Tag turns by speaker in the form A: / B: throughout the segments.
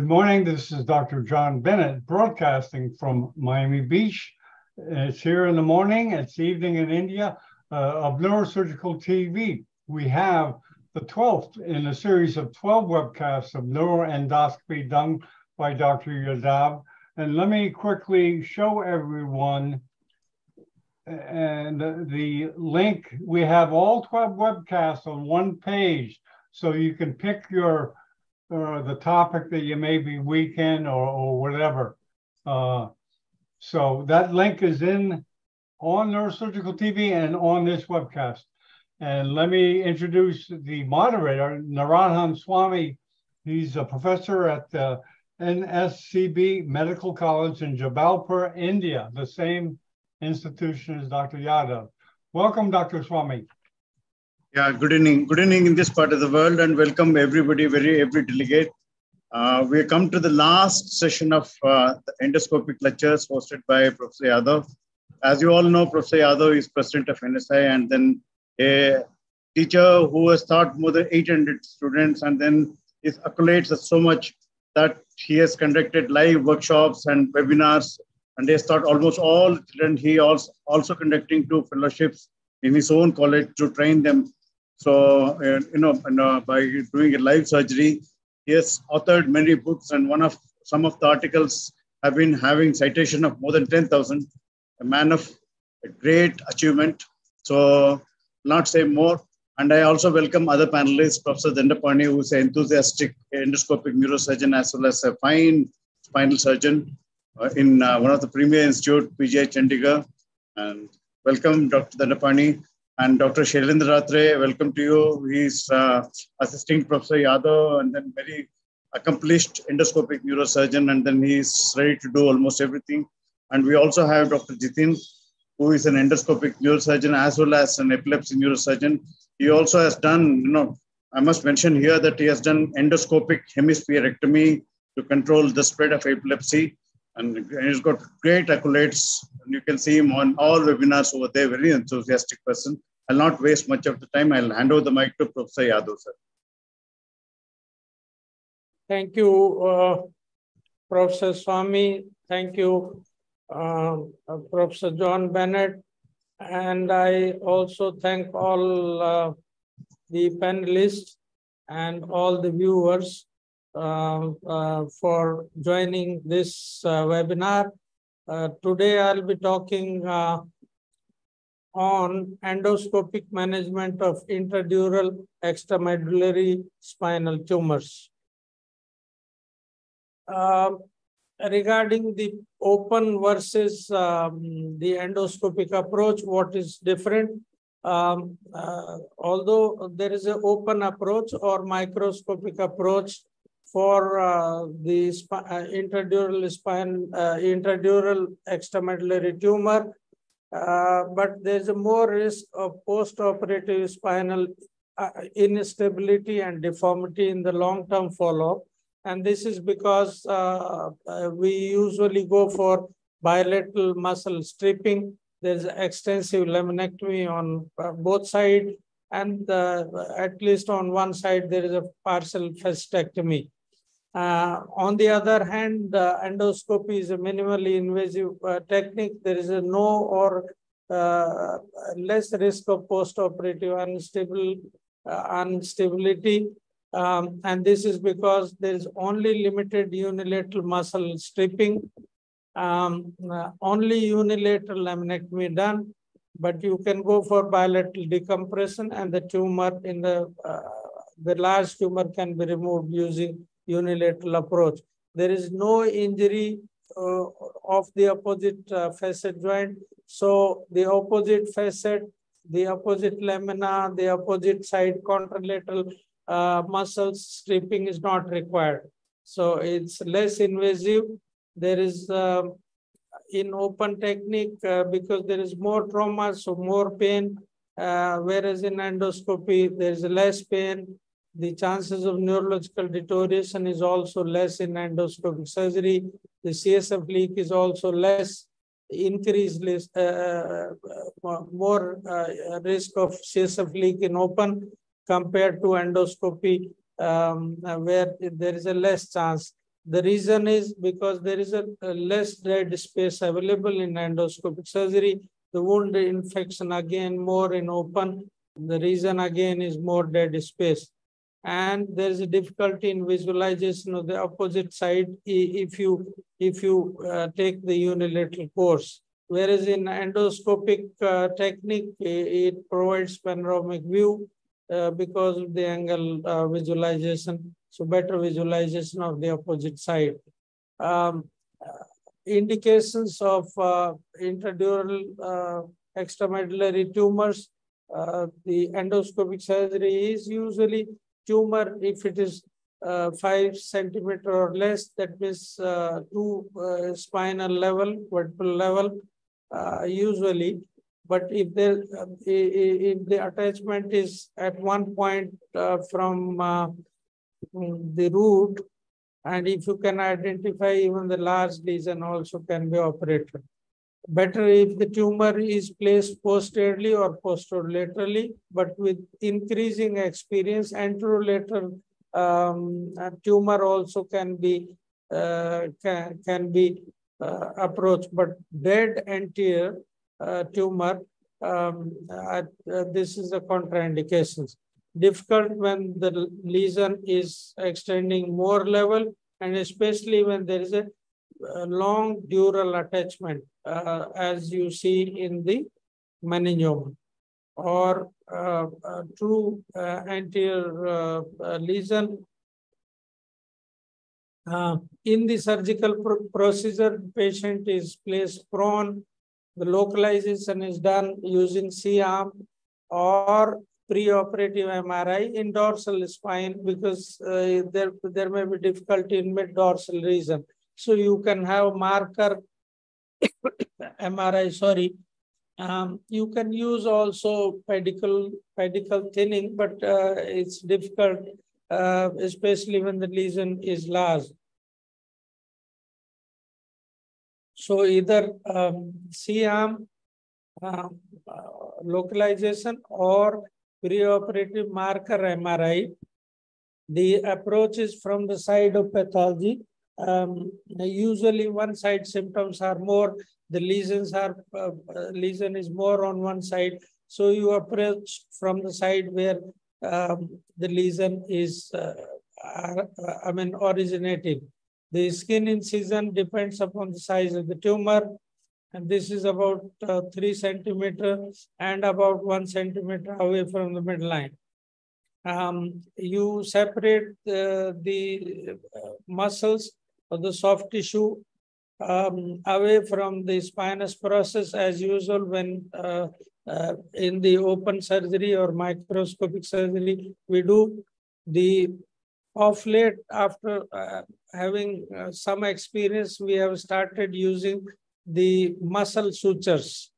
A: Good morning. This is Dr. John Bennett broadcasting from Miami Beach. It's here in the morning, it's evening in India uh, of Neurosurgical TV. We have the 12th in a series of 12 webcasts of neuroendoscopy done by Dr. Yadav. And let me quickly show everyone and the link. We have all 12 webcasts on one page, so you can pick your uh, the topic that you may be weak in or, or whatever. Uh, so that link is in on Neurosurgical TV and on this webcast. And let me introduce the moderator, Narayan Swami. He's a professor at the NSCB Medical College in Jabalpur, India, the same institution as Dr. Yadav. Welcome, Dr. Swami.
B: Yeah, good evening. Good evening in this part of the world, and welcome everybody, very every delegate. Uh, we come to the last session of uh, the endoscopic lectures hosted by Professor Yadav. As you all know, Professor Yadav is president of NSI and then a teacher who has taught more than 800 students, and then his accolades are so much that he has conducted live workshops and webinars, and he has taught almost all children. He also also conducting two fellowships in his own college to train them so, you know, and, uh, by doing a live surgery, he has authored many books, and one of some of the articles have been having citation of more than 10,000. A man of a great achievement. So, not say more. And I also welcome other panelists, Professor Dandapani, who is an enthusiastic endoscopic neurosurgeon as well as a fine spinal surgeon uh, in uh, one of the premier institute, PGI Chandigarh. And welcome, Dr. Dandapani. And Dr. Shailendra Ratre, welcome to you. He's uh, assisting Professor Yadav and then very accomplished endoscopic neurosurgeon. And then he's ready to do almost everything. And we also have Dr. Jitin, who is an endoscopic neurosurgeon as well as an epilepsy neurosurgeon. He also has done, you know, I must mention here that he has done endoscopic hemispherectomy to control the spread of epilepsy. And he's got great accolades. And you can see him on all webinars over there, very enthusiastic person. I'll not waste much of the time. I'll hand over the mic to Professor Yadav, sir.
C: Thank you, uh, Professor Swami. Thank you, uh, uh, Professor John Bennett. And I also thank all uh, the panelists and all the viewers uh, uh, for joining this webinar. today, I'll be talking on endoscopic management of intradural extramedullary spinal tumors. Uh, regarding the open versus um, the endoscopic approach, what is different? Um, uh, although there is an open approach or microscopic approach for uh, the sp uh, intradural spine, uh, intradural extramedullary tumor, uh, but there's a more risk of post-operative spinal uh, instability and deformity in the long-term follow-up. And this is because uh, uh we usually go for bilateral muscle stripping. There's extensive laminectomy on uh, both sides. And at least on one side, there is a partial facetectomy. Uh, on the other hand, uh, endoscopy is a minimally invasive uh, technique. There is no or uh, less risk of post-operative unstable uh, instability. Um, and this is because there is only limited unilateral muscle stripping, um, uh, only unilateral laminectomy done, but you can go for bilateral decompression and the tumor in the, the large tumor can be removed using unilateral approach. There is no injury uh, of the opposite uh, facet joint. So the opposite facet, the opposite lamina, the opposite side contralateral uh, muscles stripping is not required. So it's less invasive. There is um, in open technique uh, because there is more trauma, so more pain. Uh, whereas in endoscopy, there is less pain the chances of neurological deterioration is also less in endoscopic surgery. The CSF leak is also less, increased uh, uh, more uh, risk of CSF leak in open compared to endoscopy, um, where there is a less chance. The reason is because there is a, a less dead space available in endoscopic surgery. The wound infection again more in open. The reason again is more dead space. And there is a difficulty in visualization of the opposite side if you if you uh, take the unilateral course. Whereas in endoscopic uh, technique, it provides panoramic view uh, because of the angle uh, visualization. So better visualization of the opposite side. Um, uh, indications of uh, intradural extramedullary tumors. the endoscopic surgery is usually tumor if it is uh, five centimeter or less, that means uh, two uh, spinal level, vertebral level, usually. But if there, if the attachment is at one point from the root, and if you can identify even the large lesion also can be operated. Better if the tumor is placed posteriorly or posterolaterally, but with increasing experience, anterolateral um, tumor also can be uh, can, can be uh, approached, but dead anterior uh, tumor, um, uh, this is a contraindications. Difficult when the lesion is extending more level and especially when there is a long dural attachment uh, as you see in the meningioma or uh, true uh, anterior uh, uh, lesion. in the surgical pr procedure, patient is placed prone. The localization is done using C-arm or preoperative MRI in dorsal spine because there, there may be difficulty in mid-dorsal region. So you can have marker MRI, sorry. Um, you can use also pedicle, pedicle thinning, but uh, it's difficult, uh, especially when the lesion is large. So either um, C-arm uh, localization or preoperative marker MRI. The approach is from the side of pathology um, usually one side symptoms are more, the lesions are, uh, lesion is more on one side. So you approach from the side where um, the lesion is, uh, uh, I mean, originating. The skin incision depends upon the size of the tumor. And this is about uh, three centimeters and about one centimeter away from the midline. Um, you separate uh, the uh, muscles of the soft tissue um, away from the spinous process as usual when uh, uh, in the open surgery or microscopic surgery we do the off late after uh, having uh, some experience we have started using the muscle sutures.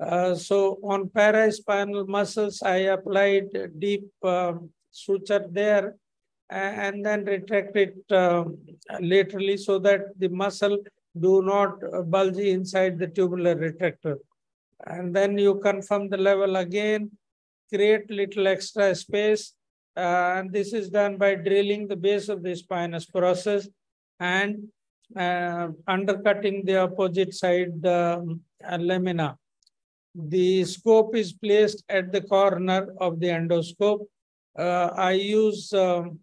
C: Uh, so on paraspinal muscles i applied deep um, suture there and then retract it uh, laterally so that the muscle do not bulge inside the tubular retractor. And then you confirm the level again, create little extra space. Uh, and this is done by drilling the base of the spinous process and uh, undercutting the opposite side um, lamina. The scope is placed at the corner of the endoscope. Uh, I use um,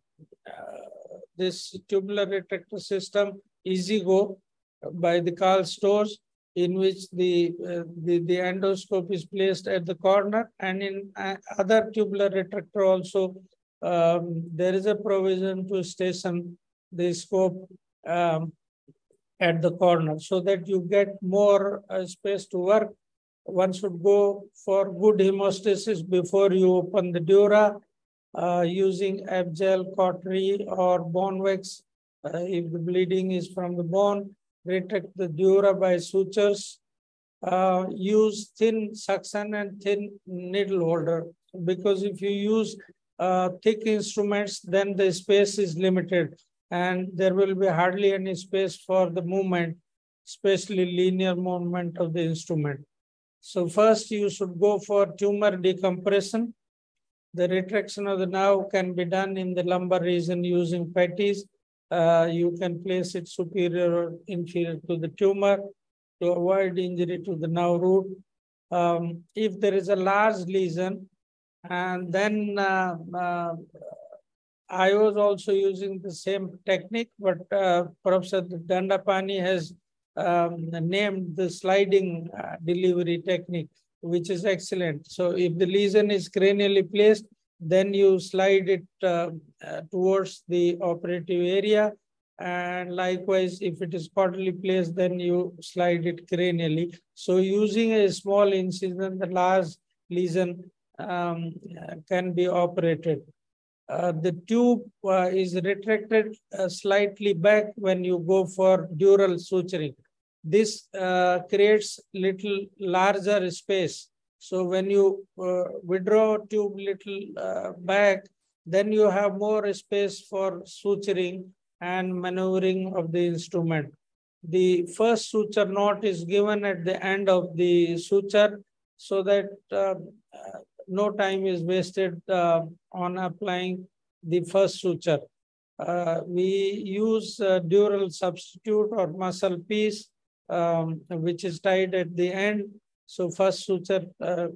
C: this tubular retractor system EasyGo by the Karl Storz in which the, uh, the, the endoscope is placed at the corner and in uh, other tubular retractor also um, there is a provision to station the scope um, at the corner so that you get more uh, space to work. One should go for good hemostasis before you open the dura uh, using F-gel, cautery, or bone wax. Uh, if the bleeding is from the bone, retract the dura by sutures. Uh, use thin suction and thin needle holder because if you use uh, thick instruments, then the space is limited and there will be hardly any space for the movement, especially linear movement of the instrument. So first you should go for tumor decompression the retraction of the nerve can be done in the lumbar region using patties uh, you can place it superior or inferior to the tumor to avoid injury to the nerve root. Um, if there is a large lesion, and then uh, uh, I was also using the same technique, but uh, Professor Dandapani has um, named the sliding uh, delivery technique, which is excellent. So if the lesion is cranially placed, then you slide it uh, uh, towards the operative area. And likewise, if it is caudally placed, then you slide it cranially. So using a small incision, the large lesion um, can be operated. Uh, the tube uh, is retracted uh, slightly back when you go for dural suturing. This uh, creates little larger space. So when you uh, withdraw tube little uh, back, then you have more space for suturing and maneuvering of the instrument. The first suture knot is given at the end of the suture so that no time is wasted uh, on applying the first suture. Uh, we use uh, dural substitute or muscle piece, um, which is tied at the end. So first suture uh,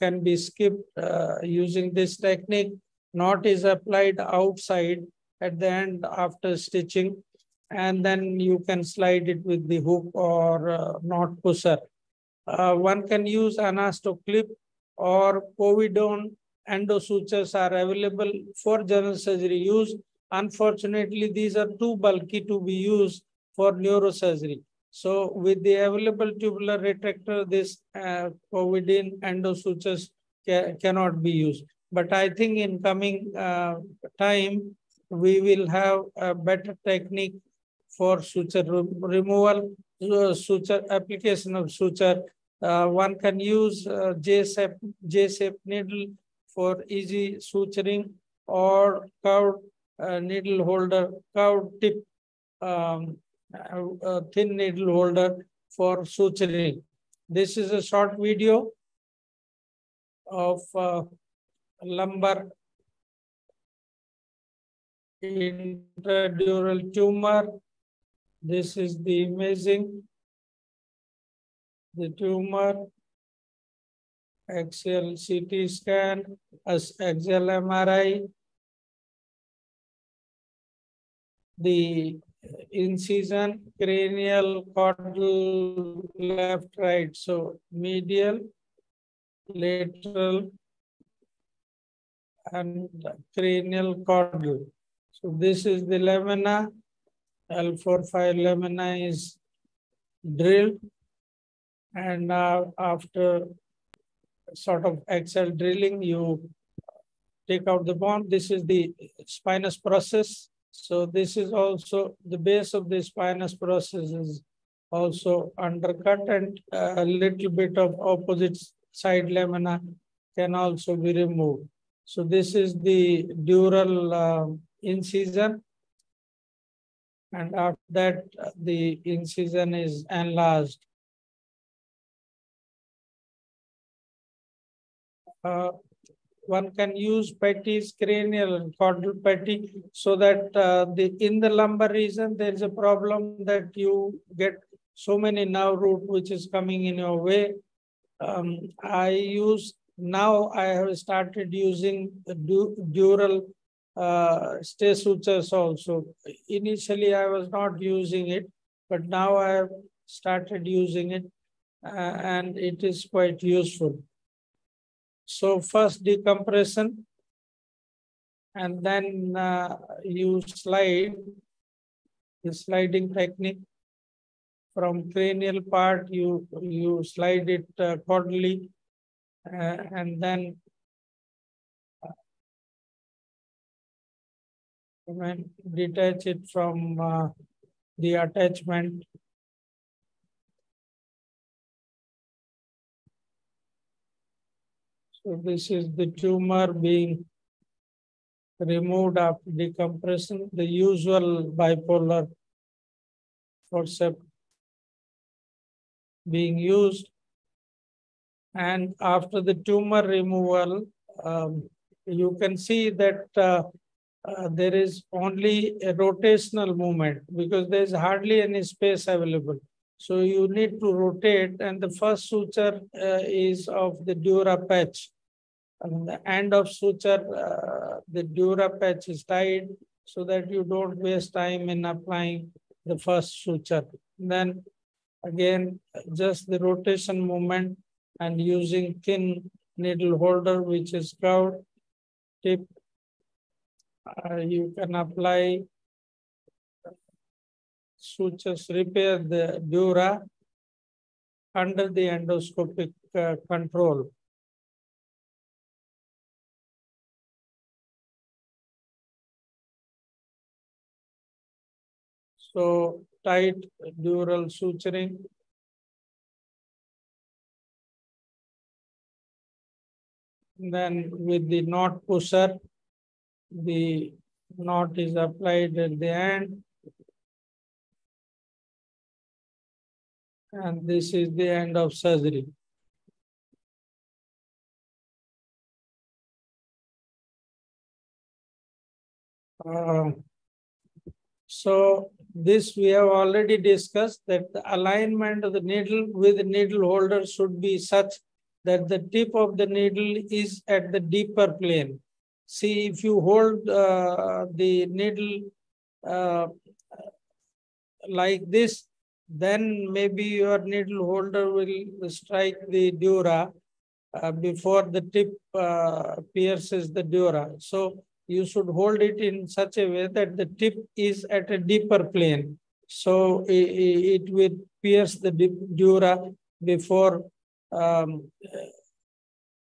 C: can be skipped uh, using this technique. Knot is applied outside at the end after stitching, and then you can slide it with the hook or uh, knot pusher. one can use anasto clip or Covidien endosutures are available for general surgery use. Unfortunately, these are too bulky to be used for neurosurgery. So with the available tubular retractor, this uh, Covidien endosutures ca cannot be used. But I think in coming uh, time, we will have a better technique for suture removal, uh, suture application of suture uh, one can use uh, J-shape, J-shape needle for easy suturing or curved uh, needle holder, curved tip, um, uh, thin needle holder for suturing. This is a short video of uh, lumbar intradural tumor. This is the imaging the tumor, axial CT scan, as axial MRI, the incision, cranial, caudal, left, right. So medial, lateral, and cranial caudal. So this is the lamina. L4-5 lamina is drilled and after sort of axial drilling, you take out the bone. This is the spinous process. So this is also the base of the spinous process is also undercut and a little bit of opposite side lamina can also be removed. So this is the dural uh, incision. And after that, the incision is enlarged. uh, one can use patties cranial and caudal Petty so that uh, the in the lumbar region there is a problem that you get so many nerve root which is coming in your way. Um, I use now I have started using du dural uh, stay sutures also. Initially I was not using it, but now I have started using it uh, and it is quite useful. So first decompression, and then uh, you slide the sliding technique from cranial part. You you slide it uh, uh, and then uh, detach it from uh, the attachment So this is the tumor being removed after decompression, the usual bipolar forceps being used. And after the tumor removal, um, you can see that uh, uh, there is only a rotational movement because there is hardly any space available. So you need to rotate and the first suture uh, is of the dura patch. And the end of suture, uh, the dura patch is tied so that you don't waste time in applying the first suture. Then again, just the rotation movement and using thin needle holder which is curved tip uh, you can apply sutures repair the dura under the endoscopic uh, control. So tight dural suturing. Then with the knot pusher, the knot is applied at the end. And this is the end of surgery. Uh, so this we have already discussed that the alignment of the needle with the needle holder should be such that the tip of the needle is at the deeper plane. See, if you hold uh, the needle uh, like this, then maybe your needle holder will strike the dura uh, before the tip uh, pierces the dura. So you should hold it in such a way that the tip is at a deeper plane. So it, it will pierce the dura before um,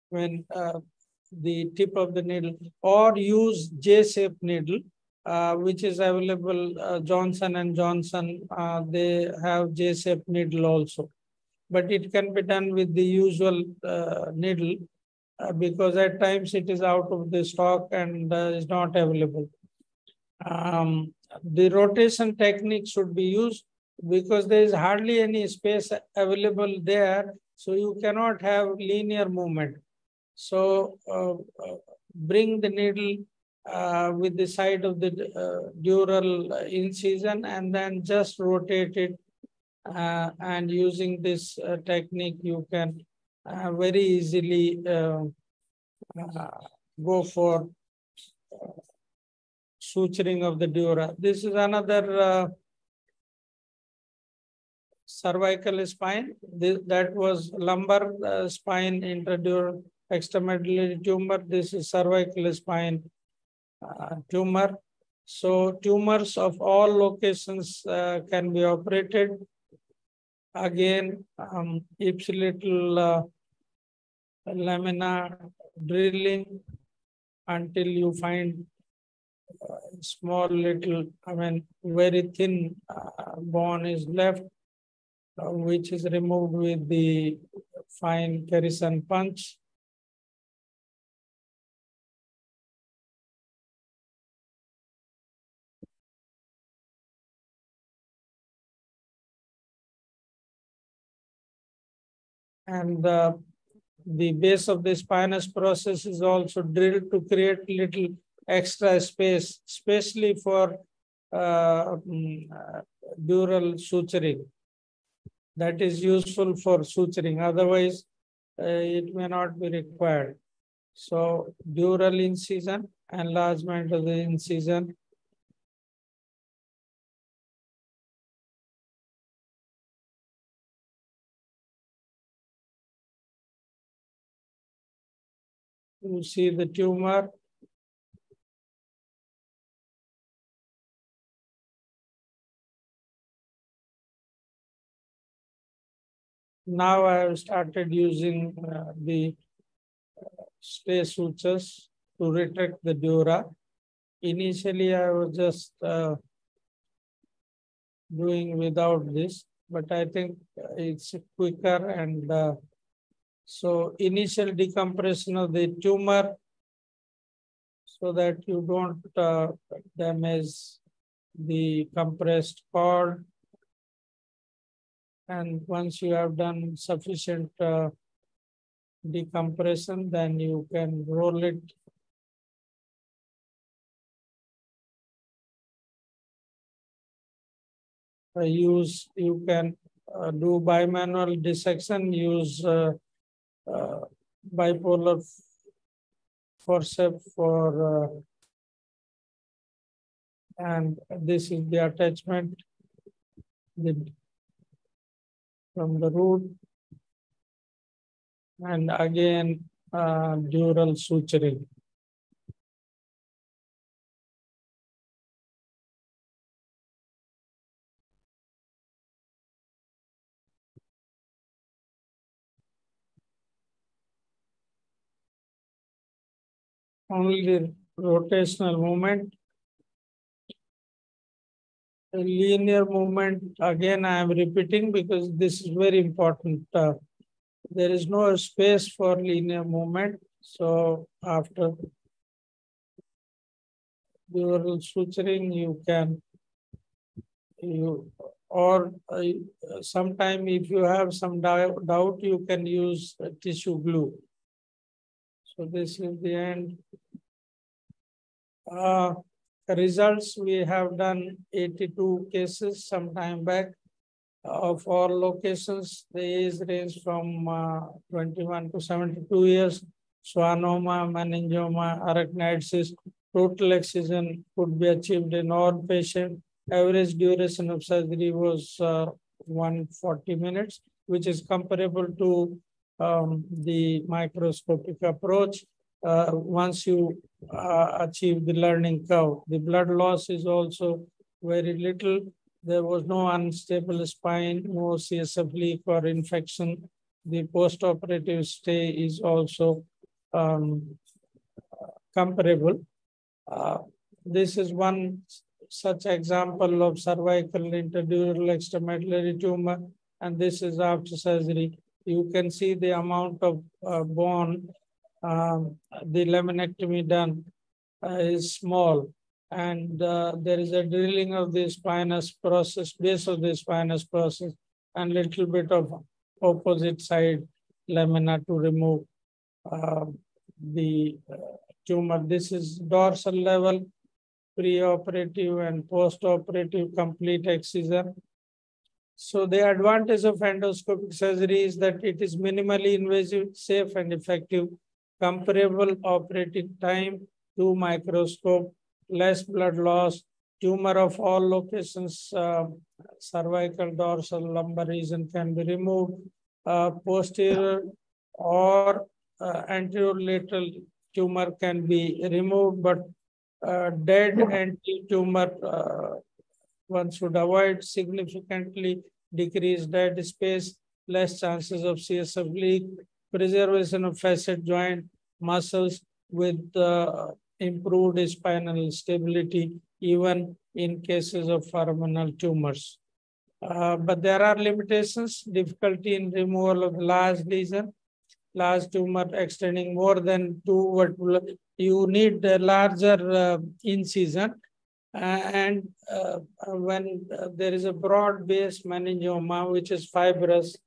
C: when uh, the tip of the needle or use J-shaped needle, uh, which is available uh, Johnson and Johnson. Uh, they have J-shaped needle also, but it can be done with the usual uh, needle uh, because at times it is out of the stock and uh, is not available. Um, the rotation technique should be used because there is hardly any space available there. So you cannot have linear movement. So uh, uh, bring the needle uh, with the side of the dural incision and then just rotate it. And using this technique, you can very easily go for suturing of the dura. This is another cervical spine. This, that was lumbar spine intradural extramedullary tumor. This is cervical spine uh, tumor. So tumors of all locations uh, can be operated. Again, um, ipsilateral uh, lamina drilling until you find uh, small little, I mean, very thin uh, bone is left, uh, which is removed with the fine Kerrison punch. and the, the base of the spinous process is also drilled to create little extra space, especially for uh, mm, uh, dural suturing. That is useful for suturing. Otherwise, uh, it may not be required. So dural incision, enlargement of the incision, You see the tumor. Now I have started using uh, the stay sutures to retract the dura. Initially, I was just uh, doing without this, but I think it's quicker and uh, so initial decompression of the tumor so that you don't uh, damage the compressed cord. And once you have done sufficient uh, decompression, then you can roll it uh, use you can uh, do bimanual dissection use uh, uh, bipolar forceps for, uh, and this is the attachment the, from the root. And again, uh, dural suturing. Only the rotational movement. The linear movement, again, I am repeating because this is very important. Uh, there is no space for linear movement. So after dural suturing, you can, you or uh, sometime if you have some doubt, you can use tissue glue. So this is the end. Uh, results, we have done 82 cases some time back of all locations. The age range from uh, 21 to 72 years. Schwannoma, meningioma, arachnoid total excision could be achieved in all patients. Average duration of surgery was uh, 140 minutes, which is comparable to um, the microscopic approach. Uh, once you uh, achieve the learning curve, the blood loss is also very little. There was no unstable spine, no CSF leak or infection. The post-operative stay is also um, comparable. Uh, this is one such example of cervical intradural extramedullary tumor, and this is after surgery you can see the amount of uh, bone, um, the laminectomy done uh, is small. And uh, there is a drilling of the spinous process, base of the spinous process, and little bit of opposite side lamina to remove uh, the uh, tumor. This is dorsal level, pre-operative and post-operative complete excision. So the advantage of endoscopic surgery is that it is minimally invasive, safe and effective, comparable operating time to microscope, less blood loss, tumor of all locations, uh, cervical, dorsal, lumbar region can be removed, uh, posterior or uh, anterior lateral tumor can be removed, but uh, dead anti-tumor uh, one should avoid significantly decreased dead space, less chances of CSF leak, preservation of facet joint muscles with uh, improved spinal stability, even in cases of foraminal tumors. Uh, but there are limitations, difficulty in removal of large lesion, large tumor extending more than two vertebral. You need a larger uh, incision and uh, when uh, there is a broad-based meningioma, which is fibrous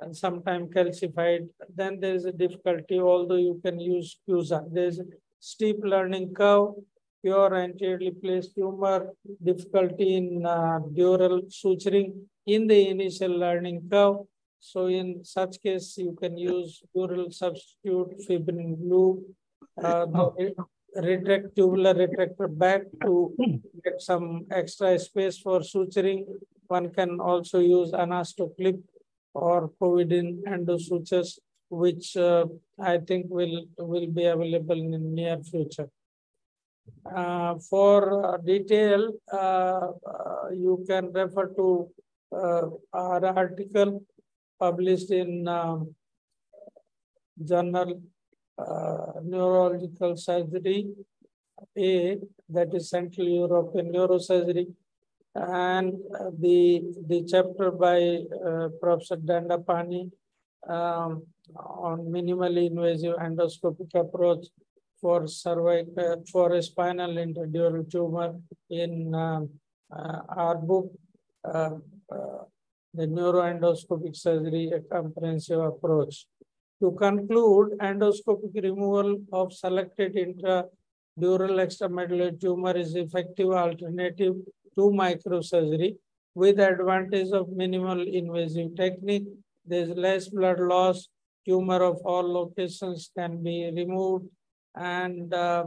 C: and sometimes calcified, then there is a difficulty, although you can use CUSA. There is a steep learning curve, pure anteriorly placed tumor, difficulty in uh, dural suturing in the initial learning curve. So in such case, you can use dural substitute fibrin glue. Uh, retract tubular retractor back to get some extra space for suturing. One can also use anasto clip or Covidien endo sutures, which uh, I think will, will be available in near future. Uh, for uh, detail, uh, uh, you can refer to uh, our article published in um, journal uh, neurological surgery, A, that is Central European Neurosurgery, and uh, the, the chapter by uh, Professor Dandapani um, on minimally invasive endoscopic approach for cervical, for a spinal intradural tumor in uh, uh, our book, uh, uh, the neuroendoscopic surgery, a comprehensive approach. To conclude, endoscopic removal of selected intradural extramedullary tumor is effective alternative to microsurgery with advantage of minimal invasive technique. There's less blood loss, tumor of all locations can be removed and uh,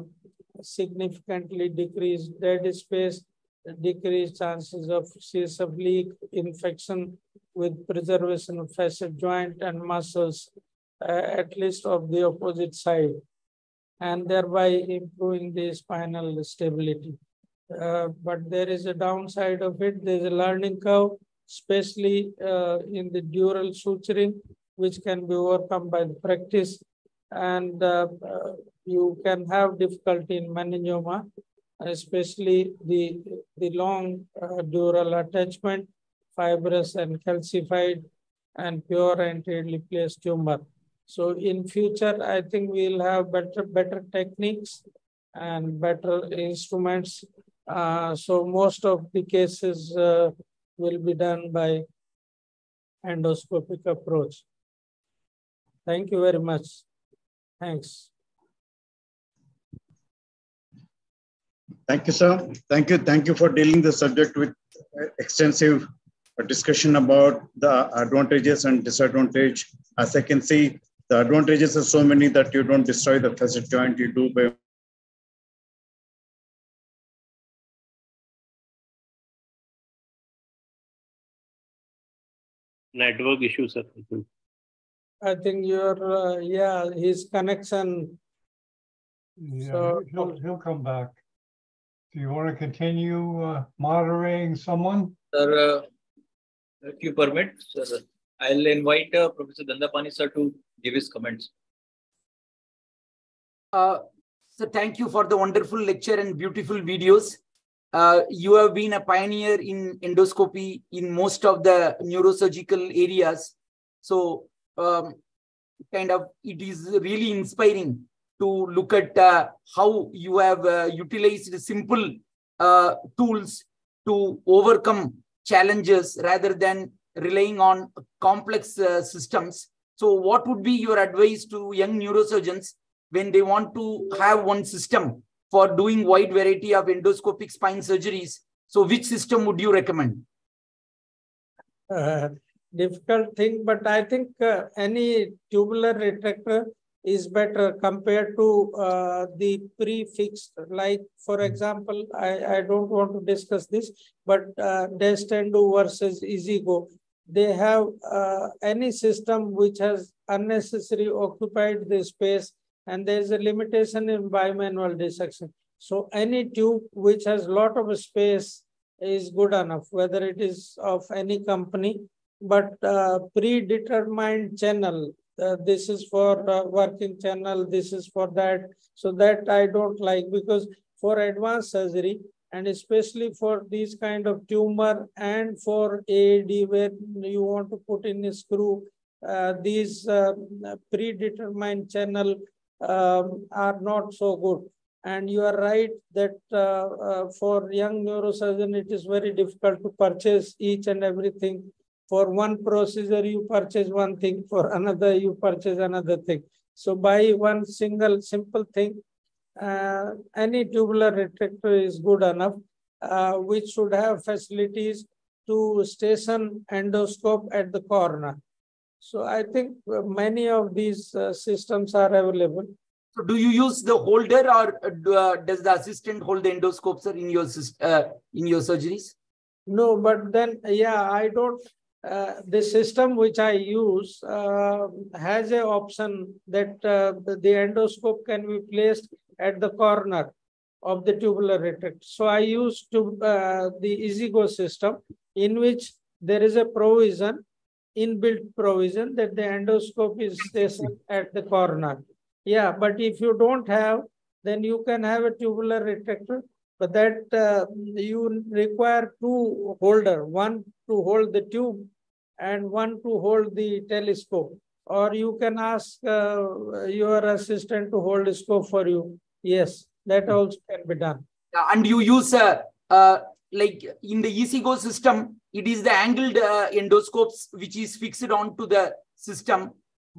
C: significantly decreased dead space, decreased chances of CSF leak, infection with preservation of facet joint and muscles, at least of the opposite side, and thereby improving the spinal stability. Uh, but there is a downside of it. There's a learning curve, especially uh, in the dural suturing, which can be overcome by the practice. And uh, uh you can have difficulty in meningioma, especially the, the long uh, dural attachment, fibrous and calcified, and pure anteriorly placed tumor. So in future, I think we'll have better, better techniques and better instruments. Uh, so most of the cases uh, will be done by endoscopic approach. Thank you very much. Thanks.
B: Thank you, sir. Thank you. Thank you for dealing the subject with extensive discussion about the advantages and disadvantage. As I can see, the advantages are so many that you don't destroy the facet joint, you do by
D: network issues. Sir.
C: I think your uh, yeah his connection.
A: Yeah, so, he'll he'll come back. Do you want to continue uh, moderating someone?
E: Sir, uh, if you permit, sir, I'll invite uh, Professor Dandapani sir to give his comments.
F: Uh, so thank you for the wonderful lecture and beautiful videos. Uh, you have been a pioneer in endoscopy in most of the neurosurgical areas. So um, kind of it is really inspiring to look at uh, how you have uh, utilized simple uh, tools to overcome challenges rather than relying on complex uh, systems. So what would be your advice to young neurosurgeons when they want to have one system for doing wide variety of endoscopic spine surgeries? So which system would you recommend?
C: Uh, difficult thing, but I think uh, any tubular retractor is better compared to uh, the prefixed. Like, for hmm. example, I, I don't want to discuss this, but uh, Destandau versus E-Z-GO, they have uh, any system which has unnecessary occupied the space and there is a limitation in bimanual dissection. So any tube which has lot of space is good enough, whether it is of any company, but uh, predetermined channel uh, this is for uh, working channel, this is for that. So that I don't like because for advanced surgery and especially for these kind of tumor and for AED where you want to put in a screw, uh, these uh, predetermined channel um, are not so good. And you are right that uh, uh, for young neurosurgeon, it is very difficult to purchase each and everything for one procedure, you purchase one thing. For another, you purchase another thing. So by one single simple thing, uh, any tubular retractor is good enough, uh, which should have facilities to station endoscope at the corner. So I think many of these uh, systems are available.
F: So do you use the holder or do, uh, does the assistant hold the endoscope in your uh, in your surgeries?
C: No, but then yeah, I don't uh, the system which I use uh, has a option that uh, the, endoscope can be placed at the corner of the tubular retractor. So I use to, uh, the E-Z-GO system in which there is a provision, inbuilt provision that the endoscope is stationed at the corner. Yeah, but if you don't have, then you can have a tubular retractor but that uh, you require two holder, one to hold the tube and one to hold the telescope. Or you can ask uh, your assistant to hold the scope for you. Yes, that also can be done.
F: And you use, uh, uh, like in the E-Z-GO system, it is the angled uh, endoscopes which is fixed onto the system.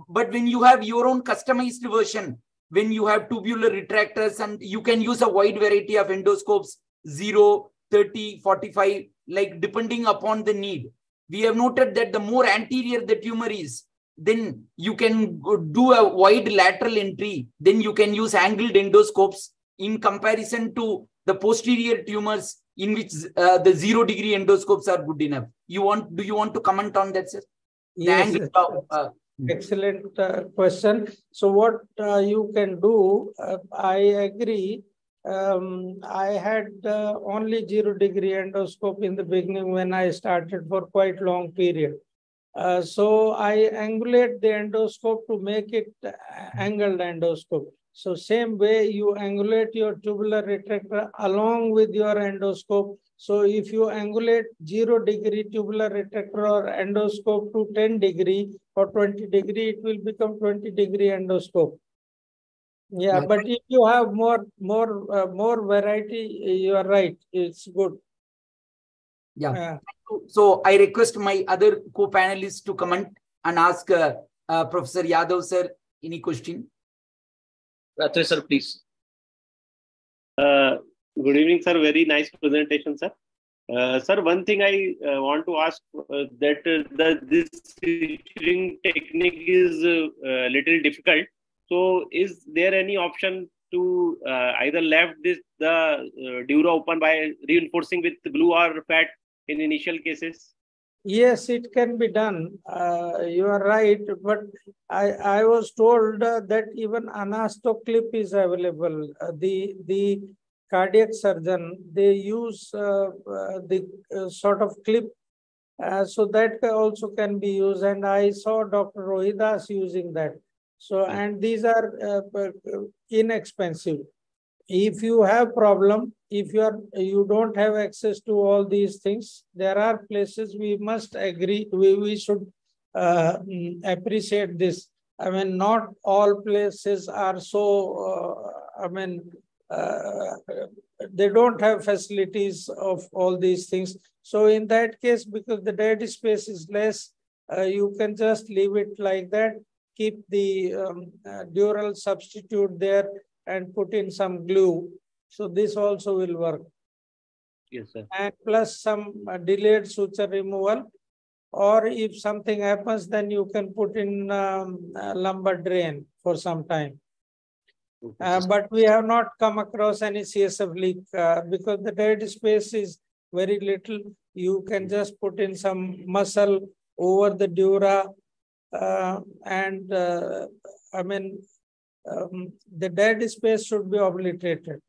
F: But when you have your own customized version, when you have tubular retractors and you can use a wide variety of endoscopes, 0, 30, 45, like depending upon the need. We have noted that the more anterior the tumor is, then you can do a wide lateral entry. Then you can use angled endoscopes in comparison to the posterior tumors in which uh, the zero degree endoscopes are good enough. You want? Do you want to comment on that, sir?
C: Yes, uh, excellent uh, question. So what uh, you can do, uh, I agree. Um, I had uh, only zero degree endoscope in the beginning when I started for quite long period. Uh, so I angulate the endoscope to make it angled endoscope. So same way you angulate your tubular retractor along with your endoscope. So if you angulate zero degree tubular retractor or endoscope to 10 degree or 20 degree, it will become 20 degree endoscope. Yeah, but if you have more, more, uh, more variety, you are right. It's good.
F: Yeah. Uh, so I request my other co-panelists to comment and ask uh, uh, Professor Yadav sir any question.
E: Ratri sir, please.
D: Uh, good evening, sir. Very nice presentation, sir. Uh, sir, one thing I uh, want to ask uh, that the, this suturing technique is a little difficult. So, is there any option to either left this the dura open by reinforcing with glue or fat in initial cases?
C: Yes, it can be done. Uh, you are right, but I, I was told uh, that even AnastoClip is available. Uh, the the cardiac surgeon they use uh, uh, the uh, sort of clip, so that also can be used. And I saw Dr. Rohidas using that. So and these are inexpensive. If you have problem, if you are you don't have access to all these things there are places we must agree we, we should uh, mm, appreciate this. I mean not all places are so uh, i mean uh, they don't have facilities of all these things. So in that case because the dead space is less uh, you can just leave it like that keep the um, uh, dural substitute there and put in some glue so this also will work.
D: Yes, sir.
C: And plus some delayed suture removal. Or if something happens, then you can put in um, lumbar drain for some time. Uh, but we have not come across any CSF leak uh, because the dead space is very little. You can just put in some muscle over the dura uh, and uh, I mean, um, the dead space should be obliterated.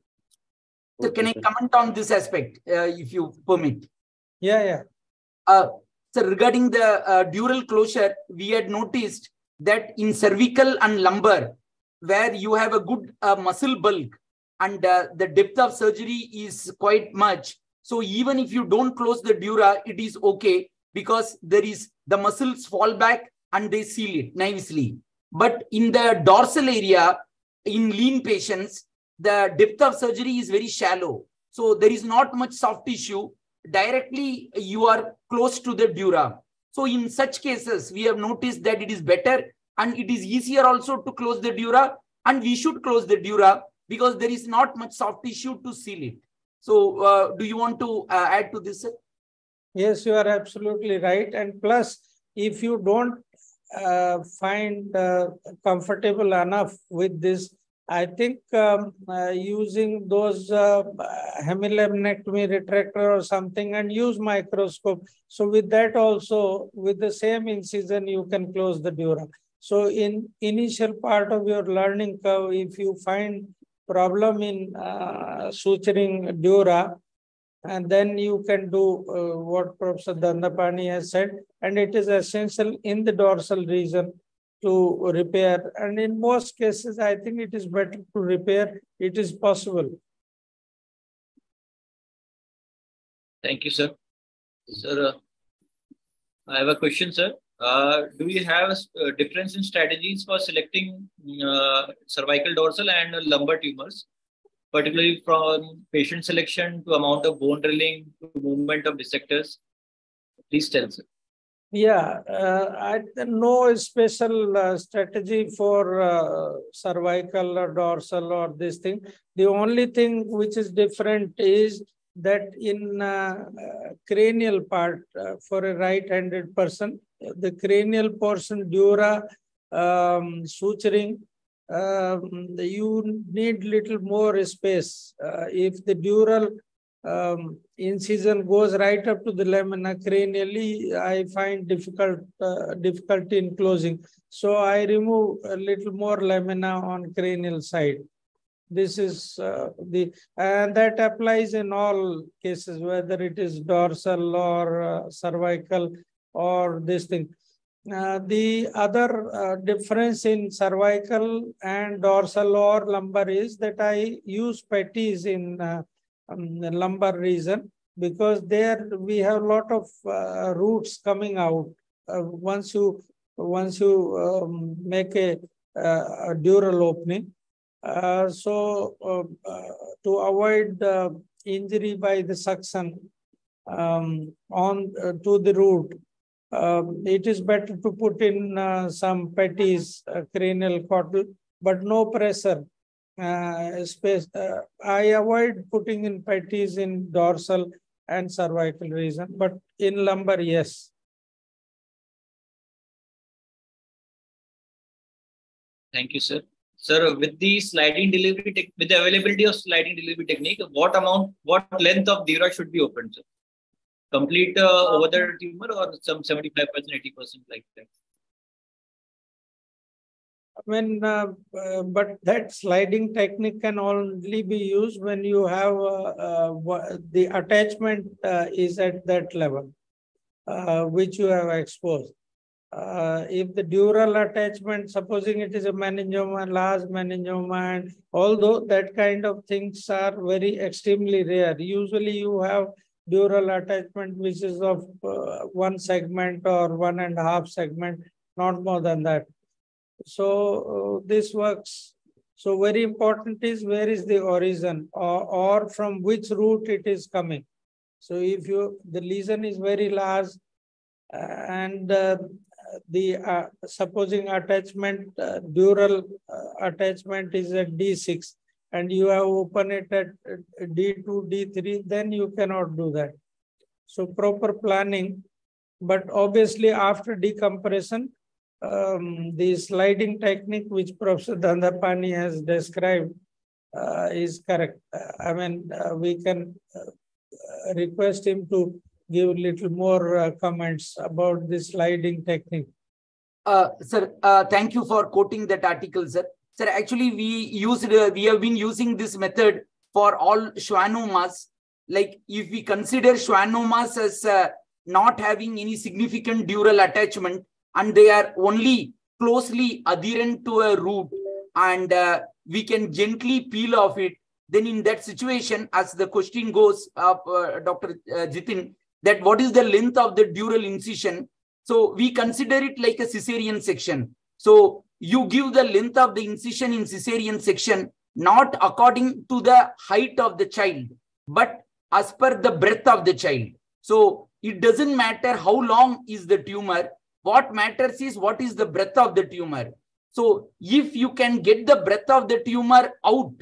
F: So can I comment on this aspect, uh, if you permit?
C: Yeah, yeah.
F: Uh, so regarding the uh, dural closure, we had noticed that in cervical and lumbar, where you have a good uh, muscle bulk and uh, the depth of surgery is quite much. So even if you don't close the dura, it is okay because there is the muscles fall back and they seal it nicely. But in the dorsal area, in lean patients, the depth of surgery is very shallow. So there is not much soft tissue. Directly, you are close to the dura. So in such cases, we have noticed that it is better and it is easier also to close the dura. And we should close the dura because there is not much soft tissue to seal it. So uh, do you want to uh, add to this?
C: Yes, you are absolutely right. And plus, if you don't uh, find uh, comfortable enough with this, I think um, uh, using those uh, hemilaminectomy retractor or something and use microscope. So with that also, with the same incision, you can close the dura. So in initial part of your learning curve, if you find problem in uh, suturing dura, and then you can do uh, what Professor Dandapani has said, and it is essential in the dorsal region to repair. And in most cases, I think it is better to repair. It is possible.
E: Thank you, sir. Sir, uh, I have a question, sir. Uh, do you have a difference in strategies for selecting uh, cervical dorsal and lumbar tumors, particularly from patient selection to amount of bone drilling to movement of dissectors? Please tell, sir.
C: Yeah, uh, I no special uh, strategy for uh, cervical or dorsal or this thing. The only thing which is different is that in uh, cranial part uh, for a right-handed person, the cranial portion dura um, suturing, um, you need little more space. Uh, if the dural um, incision goes right up to the lamina cranially, I find difficult uh, difficulty in closing. So I remove a little more lamina on cranial side. This is uh, the, and that applies in all cases, whether it is dorsal or uh, cervical or this thing. Uh, the other uh, difference in cervical and dorsal or lumbar is that I use patties in uh, um, lumbar region because there we have a lot of uh, roots coming out. Uh, once you once you um, make a, a, dural opening, uh, so uh, uh, to avoid injury by the suction um, on uh, to the root, um, it is better to put in some patties, cranial caudal, but no pressure. Space. I avoid putting in patties in dorsal and cervical region, but in lumbar, yes.
E: Thank you, sir. Sir, with the sliding delivery, with the availability of sliding delivery technique, what amount, what length of dura should be opened, sir? Complete uh, over the tumor or some 75%, 80% like that?
C: I mean, uh, uh, but that sliding technique can only be used when you have uh, uh the attachment uh, is at that level, uh, which you have exposed if the dural attachment, supposing it is a meningioma, large meningioma, and although that kind of things are very extremely rare, usually you have dural attachment which is of one segment or one and a half segment, not more than that. So uh, this works. So very important is where is the origin or, or from which root it is coming. So if you the lesion is very large and uh, the uh, supposing attachment, uh, dural uh, attachment is at D6 and you have opened it at D2, D3, then you cannot do that. So proper planning, but obviously after decompression, um, the sliding technique which Professor Dandapani has described uh, is correct. I mean, uh, we can uh, request him to give a little more uh, comments about the sliding technique.
F: Uh, sir, uh, thank you for quoting that article, sir. Sir, actually, we used uh, we have been using this method for all schwannomas. Like if we consider schwannomas as uh, not having any significant dural attachment and they are only closely adherent to a root and uh, we can gently peel off it, then in that situation, as the question goes, uh, Dr. Jitin, that what is the length of the dural incision? So we consider it like a cesarean section. So you give the length of the incision in cesarean section, not according to the height of the child, but as per the breadth of the child. So it doesn't matter how long is the tumor. What matters is what is the breadth of the tumor. So if you can get the breadth of the tumor out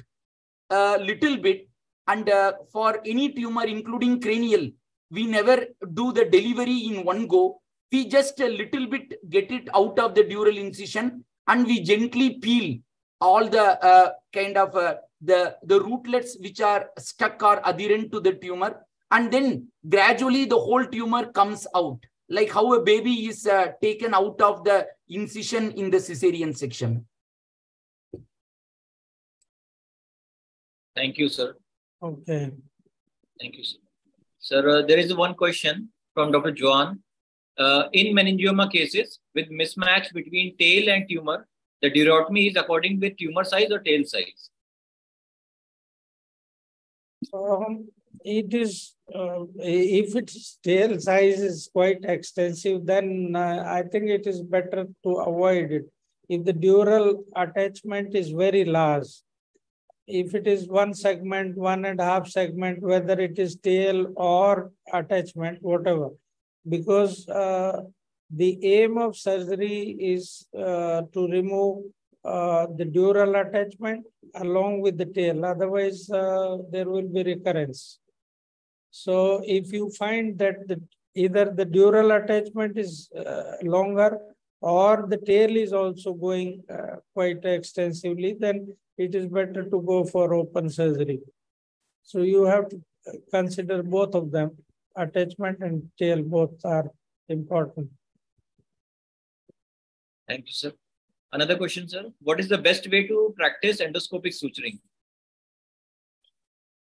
F: a little bit, and uh, for any tumor, including cranial, we never do the delivery in one go. We just a little bit get it out of the dural incision and we gently peel all the uh, kind of uh, the, the rootlets which are stuck or adherent to the tumor. And then gradually the whole tumor comes out like how a baby is uh, taken out of the incision in the cesarean section.
E: Thank you, sir.
C: Okay.
E: Thank you, sir. Sir, uh, there is one question from Dr. Joan. Uh, in meningioma cases with mismatch between tail and tumor, the durotomy is according with tumor size or tail size?
C: Um, it is, uh, if its tail size is quite extensive, then uh, I think it is better to avoid it. If the dural attachment is very large, if it is one segment, one and a half segment, whether it is tail or attachment, whatever, because uh, the aim of surgery is uh, to remove uh, the dural attachment along with the tail. Otherwise, uh, there will be recurrence. So if you find that the, either the dural attachment is uh, longer or the tail is also going uh, quite extensively, then it is better to go for open surgery. So you have to consider both of them, attachment and tail both are important.
E: Thank you, sir. Another question, sir. What is the best way to practice endoscopic suturing?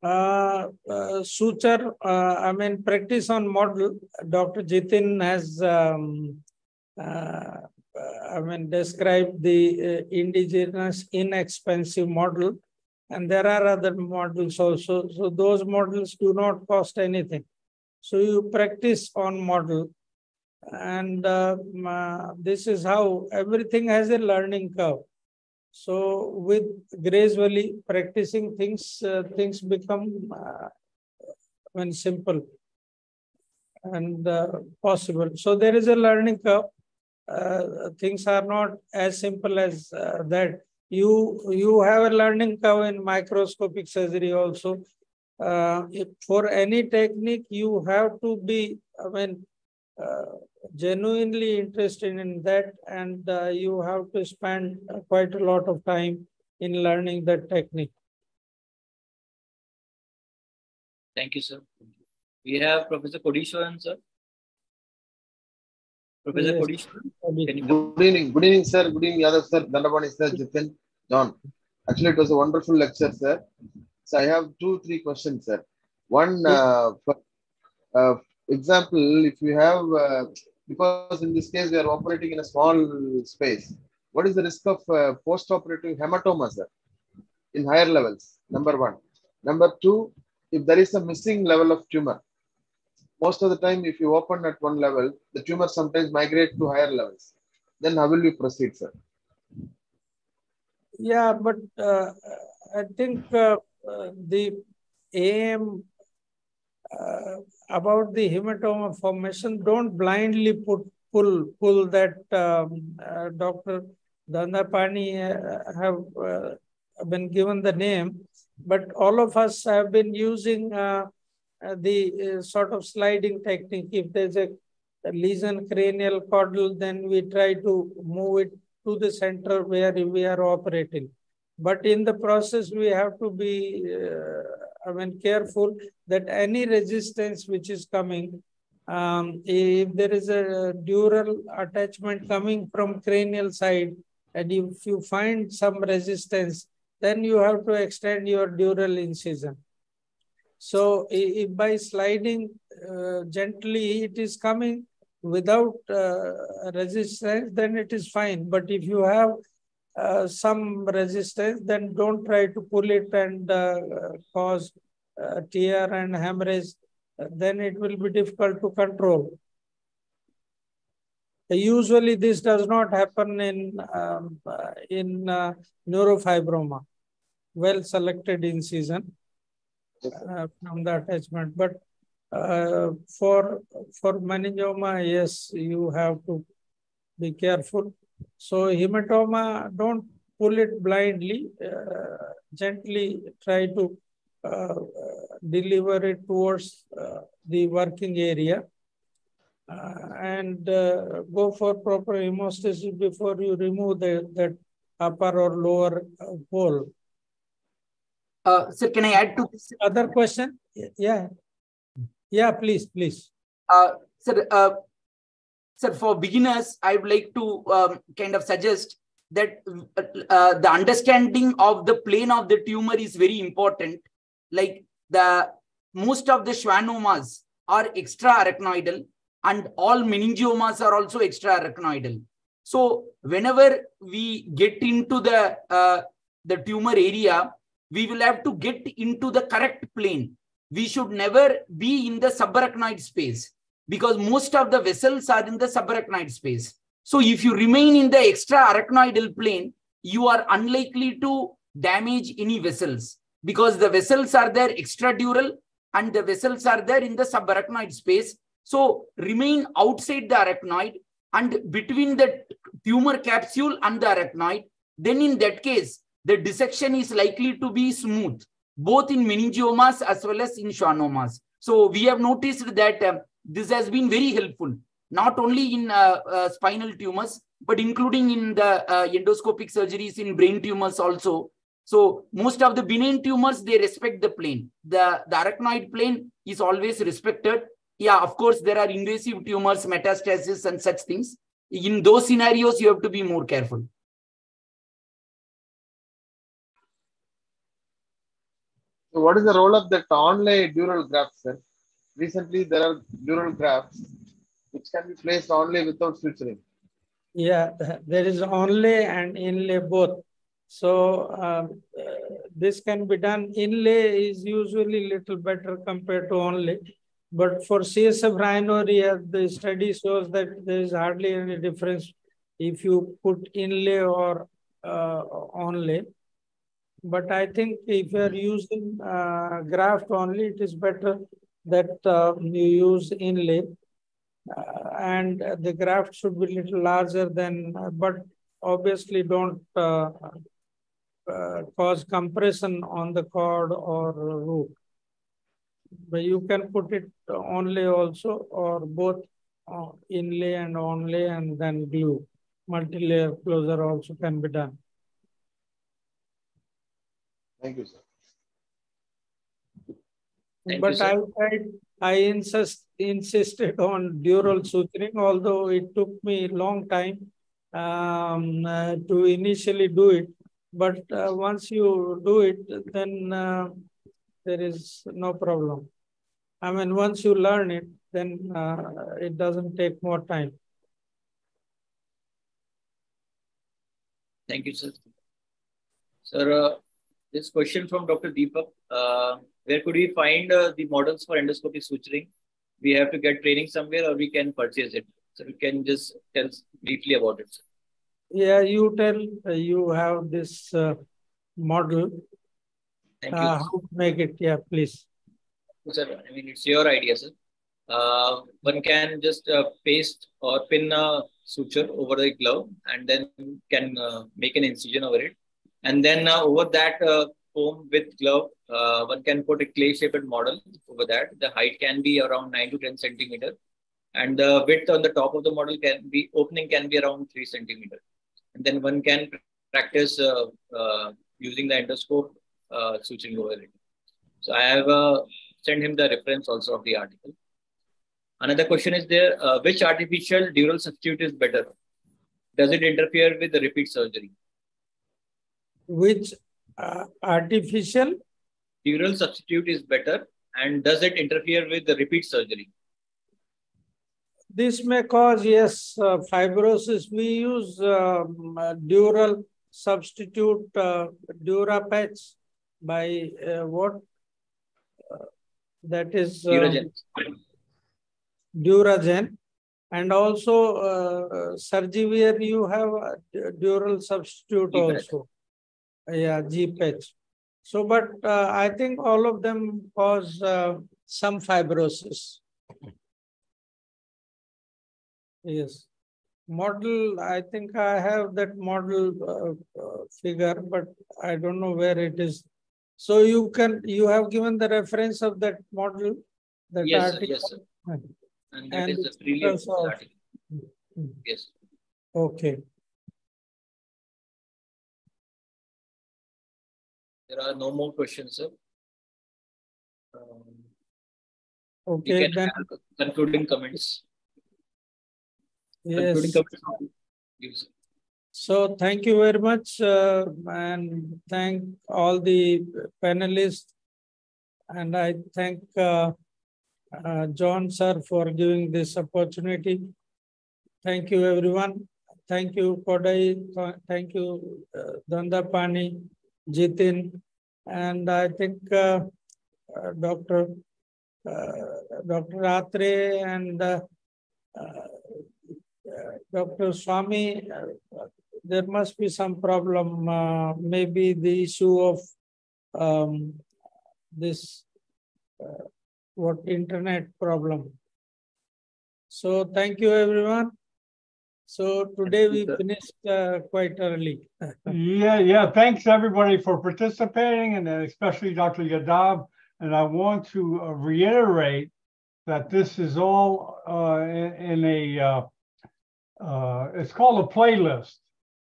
C: Uh, uh, suture, uh, I mean, practice on model. Dr. Jitin has, um, uh, I mean, described the uh, indigenous inexpensive model. And there are other models also. So those models do not cost anything. So you practice on model and uh, this is how everything has a learning curve. So with gradually practicing things, uh, things become uh, when simple and uh, possible. So there is a learning curve. Uh, things are not as simple as uh, that. You you have a learning curve in microscopic surgery also. Uh, for any technique, you have to be, I mean, genuinely interested in that and uh, you have to spend quite a lot of time in learning that technique.
E: Thank you, sir. We have Professor Kodishwaran, sir. Professor yes. Kodishwaran.
G: Good evening. Good evening, sir. Good evening, Yadav, sir. Dandapani, sir. Jitin, John. Actually, it was a wonderful lecture, sir. So I have two, three questions, sir. One, uh, for, uh, example, if you have, uh, because in this case we are operating in a small space, what is the risk of uh, post-operative hematoma, sir, in higher levels? Number one. Number two, if there is a missing level of tumor, most of the time, if you open at one level, the tumor sometimes migrate to higher levels. Then how will you proceed, sir?
C: Yeah, but uh, I think uh, uh the aim uh, about the hematoma formation, don't blindly put pull pull that um, uh, Dr. Dandapani uh, have uh, been given the name, but all of us have been using uh, uh, the sort of sliding technique. If there's a, a lesion cranial caudal, then we try to move it to the center where we are operating. But in the process, we have to be I mean, careful that any resistance which is coming, um, if there is a dural attachment coming from cranial side, and if you find some resistance, then you have to extend your dural incision. So if by sliding uh, gently it is coming without uh, resistance, then it is fine. But if you have uh, some resistance, then don't try to pull it and uh, cause uh, tear and hemorrhage. Then it will be difficult to control. Usually, this does not happen in um, uh, in uh, neurofibroma, well selected incision from the attachment. But for for meningioma, yes, you have to be careful so hematoma, don't pull it blindly. Uh, gently try to uh, deliver it towards uh, the working area. Uh, and uh, go for proper hemostasis before you remove the, that upper or lower uh, pole.
F: Uh, sir, can I add to this?
C: Other question? Yeah. Yeah, please, please.
F: Uh, sir, uh, Sir, for beginners, I would like to um, kind of suggest that uh, the understanding of the plane of the tumor is very important. Like the most of the schwannomas are extra-arachnoidal and all meningiomas are also extra-arachnoidal. So whenever we get into the, uh, the tumor area, we will have to get into the correct plane. We should never be in the subarachnoid space because most of the vessels are in the subarachnoid space. So if you remain in the extra arachnoidal plane, you are unlikely to damage any vessels because the vessels are there extradural and the vessels are there in the subarachnoid space. So remain outside the arachnoid and between the tumor capsule and the arachnoid. Then in that case, the dissection is likely to be smooth, both in meningiomas as well as in schwannomas. So we have noticed that um, this has been very helpful, not only in uh, uh, spinal tumors, but including in the uh, endoscopic surgeries in brain tumors also. So most of the benign tumors, they respect the plane. The, the arachnoid plane is always respected. Yeah, of course, there are invasive tumors, metastasis and such things. In those scenarios, you have to be more careful.
G: So what is the role of the onlay dural graft, sir? Recently, there are neural grafts which can be placed only without suturing.
C: Yeah, there is onlay and inlay both. So um, this can be done. Inlay is usually little better compared to onlay. But for CSF rhinorrhea, the study shows that there is hardly any difference if you put inlay or uh, onlay. But I think if you are using uh, graft only, it is better that uh, you use inlay. Uh, and the graft should be little larger than, but obviously don't uh, uh, cause compression on the cord or root. But you can put it onlay also or both uh, inlay and onlay and then glue. Multi-layer closure also can be done.
G: Thank you, sir.
E: Thank
C: but. I tried, I insist, insisted on dural suturing, although it took me a long time um, uh, to initially do it. But uh, once you do it, then uh, there is no problem. I mean, once you learn it, then uh, it doesn't take more time.
E: Thank you, sir. Sir, uh, this question from Dr. Deepak. Uh, where could we find uh, the models for endoscopic suturing? We have to get training somewhere or we can purchase it. So we can just tell us briefly about it. Sir.
C: Yeah, you tell uh, you have this uh, model.
E: Thank you.
C: Uh, how to make it? Yeah, please.
E: sir. I mean, it's your idea, sir. Uh, one can just uh, paste or pin a suture over the glove and then can uh, make an incision over it. And then uh, over that with glove, uh, one can put a clay-shaped model over that. The height can be around 9 to 10 centimeter. And the width on the top of the model can be, opening can be around 3 centimeter. And then one can practice uh, uh, using the endoscope uh, suturing over it. So I have uh, sent him the reference also of the article. Another question is there, uh, which artificial dural substitute is better? Does it interfere with the repeat surgery?
C: Which uh, artificial?
E: Dural substitute is better and does it interfere with the repeat surgery?
C: This may cause, yes, uh, fibrosis. We use um, uh, dural substitute uh, Durapatch by uh, what? Uh, that is um,
E: Duragen.
C: Duragen. And also uh, Surgiwear, you have a dural substitute also. Yeah, G-patch. So, but uh, I think all of them cause uh, some fibrosis. Yes. Model, I think I have that model uh, uh, figure, but I don't know where it is. So you can, you have given the reference of that model? that
E: Yes, sir,
C: article?
E: yes, sir. And that
C: And
E: is the
C: it's
E: prelim
C: because of-
E: article.
C: Mm.
E: Yes.
C: Okay.
E: There are no more questions, sir. Um,
C: Okay,
E: can
C: then,
E: have concluding comments.
C: yes.
E: Concluding comments.
C: So thank you very much uh, and thank all the panelists. And I thank uh, uh, John sir for giving this opportunity. Thank you everyone. Thank you Kodai. Th- Thank you uh, Dandapani, Jitin. And I think uh, Dr. Dr. Atre and uh, uh, Dr. Swami, uh, there must be some problem, maybe the issue of um, this, what internet problem. So thank you, everyone. So today we finished uh, quite early.
A: Yeah, yeah. Thanks everybody for participating and especially Dr. Yadav And I want to uh, reiterate that this is all uh, in, in a, uh, uh, it's called a playlist.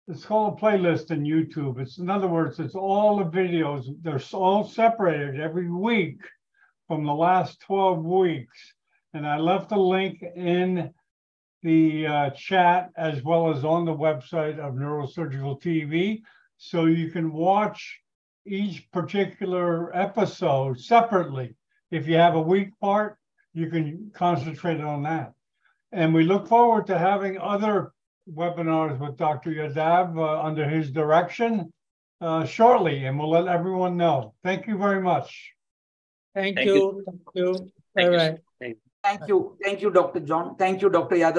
A: It's called a playlist in YouTube. It's in other words, it's all the videos. They're all separated every week from the last 12 weeks. And I left a link in the uh, chat as well as on the website of Neurosurgical TV. So you can watch each particular episode separately. If you have a weak part, you can concentrate on that. And we look forward to having other webinars with Dr. Yadav uh, under his direction uh, shortly, and we'll let everyone know. Thank you very much.
C: Thank, Thank you. you. Thank you.
E: Thank
C: All
E: you.
C: right.
F: Thank you. Thank you, Dr. John. Thank you, Dr. Yadav.